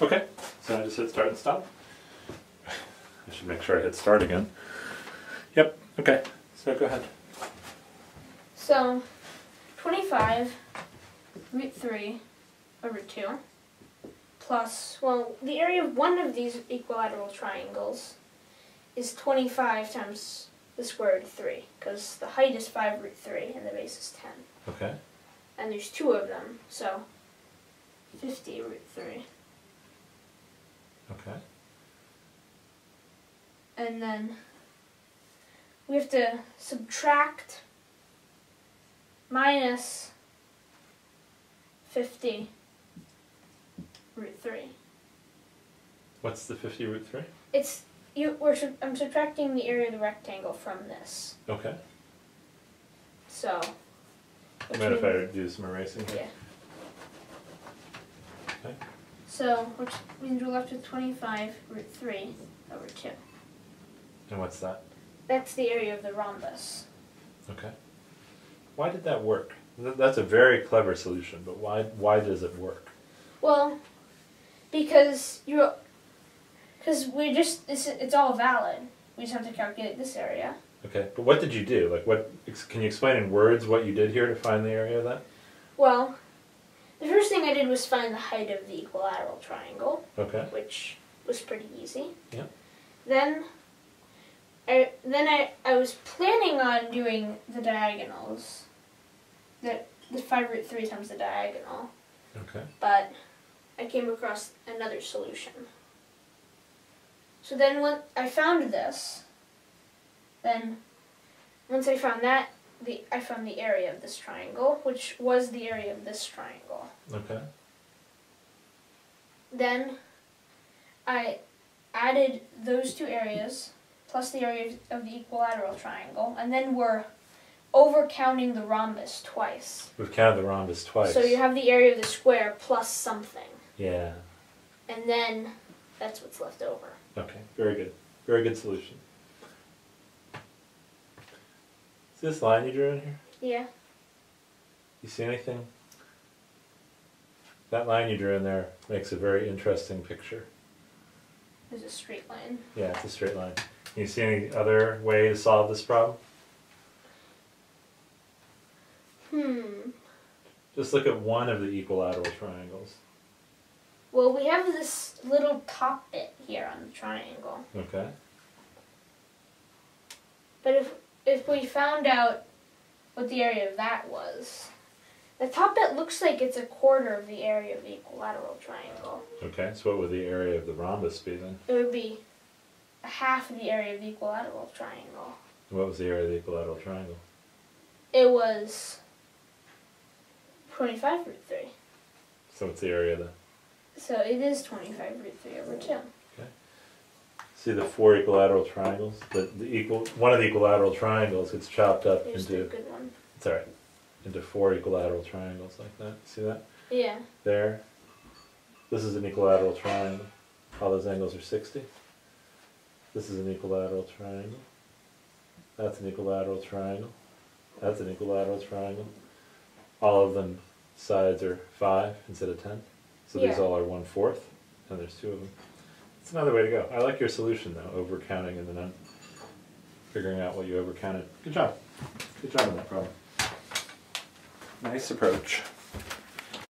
Okay, so I just hit start and stop. I should make sure I hit start again. Yep, okay, so go ahead. So, 25 root 3 over 2 plus, well, the area of one of these equilateral triangles is 25 times the square root of 3, because the height is 5 root 3 and the base is 10. Okay, And there's two of them, so 50 root 3. Okay. And then we have to subtract minus 50 root 3. What's the 50 root 3? It's you. We're I'm subtracting the area of the rectangle from this. Okay. So. Mind if I do some erasing? Yeah. Okay. So, which means we're left with 25 root 3 over 2. And what's that? That's the area of the rhombus. Okay. Why did that work? That's a very clever solution, but why why does it work? Well, because you're, because we just it's it's all valid. We just have to calculate this area. Okay, but what did you do? Like, what? Can you explain in words what you did here to find the area of that? Well, the first thing I did was find the height of the equilateral triangle, Okay. which was pretty easy. Yeah. Then, I then I I was planning on doing the diagonals, the the five root three times the diagonal, Okay. but I came across another solution. So then when I found this, then once I found that, the uh, I found the area of this triangle, which was the area of this triangle. Okay. Then I added those two areas plus the area of the equilateral triangle, and then we're over counting the rhombus twice. We've counted the rhombus twice. So you have the area of the square plus something, Yeah. and then that's what's left over. Okay. Very good. Very good solution. See this line you drew in here? Yeah. You see anything? That line you drew in there makes a very interesting picture. It's a straight line. Yeah, it's a straight line. You see any other way to solve this problem? Hmm. Just look at one of the equilateral triangles. Well, we have this little top bit here on the triangle. Okay. But if if we found out what the area of that was, the top bit looks like it's a quarter of the area of the equilateral triangle. Okay. So what would the area of the rhombus be then? It would be half the area of the equilateral triangle. What was the area of the equilateral triangle? It was 25 root 3. So what's the area of the? So it is 25 root 3 over 2. See the four equilateral triangles. The the equal one of the equilateral triangles gets chopped up Here's into. good one. It's alright. Into four equilateral triangles like that. See that? Yeah. There. This is an equilateral triangle. All those angles are 60. This is an equilateral triangle. That's an equilateral triangle. That's an equilateral triangle. All of them sides are 5 instead of 10. So these all are 1 fourth, and there's two of them. It's another way to go. I like your solution though, over counting and then figuring out what you over counted. Good job. Good job on that problem. Nice approach.